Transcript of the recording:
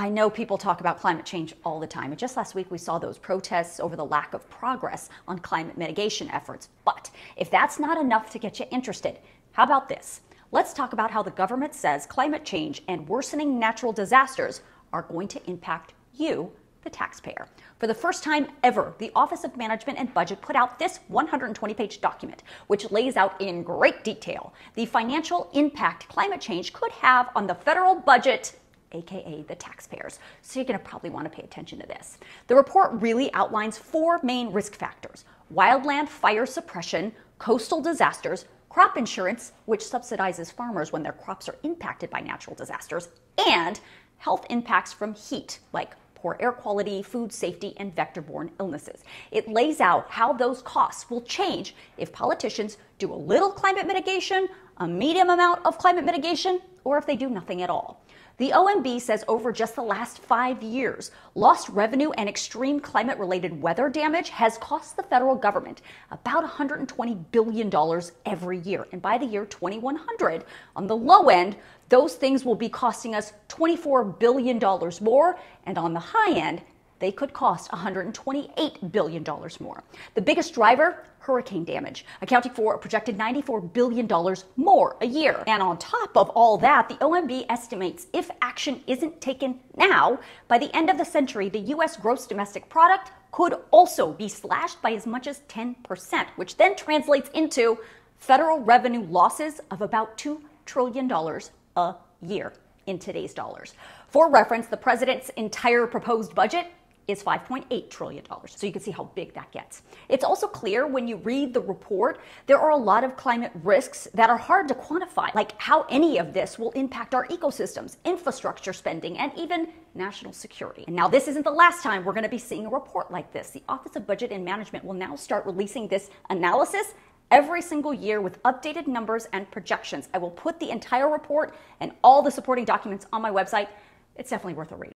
I know people talk about climate change all the time. And just last week, we saw those protests over the lack of progress on climate mitigation efforts. But if that's not enough to get you interested, how about this? Let's talk about how the government says climate change and worsening natural disasters are going to impact you, the taxpayer. For the first time ever, the Office of Management and Budget put out this 120 page document, which lays out in great detail the financial impact climate change could have on the federal budget aka the taxpayers. So you're going to probably want to pay attention to this. The report really outlines four main risk factors wildland fire suppression, coastal disasters, crop insurance, which subsidizes farmers when their crops are impacted by natural disasters, and health impacts from heat, like poor air quality, food safety, and vector borne illnesses. It lays out how those costs will change if politicians do a little climate mitigation, a medium amount of climate mitigation, or if they do nothing at all. The OMB says over just the last five years, lost revenue and extreme climate related weather damage has cost the federal government about $120 billion every year. And by the year 2100, on the low end, those things will be costing us $24 billion more. And on the high end, they could cost $128 billion more. The biggest driver, hurricane damage, accounting for a projected $94 billion more a year. And on top of all that, the OMB estimates if action isn't taken now, by the end of the century, the U.S. gross domestic product could also be slashed by as much as 10%, which then translates into federal revenue losses of about $2 trillion a year in today's dollars. For reference, the president's entire proposed budget is $5.8 trillion. So you can see how big that gets. It's also clear when you read the report, there are a lot of climate risks that are hard to quantify, like how any of this will impact our ecosystems, infrastructure spending, and even national security. And now, this isn't the last time we're going to be seeing a report like this. The Office of Budget and Management will now start releasing this analysis every single year with updated numbers and projections. I will put the entire report and all the supporting documents on my website. It's definitely worth a read.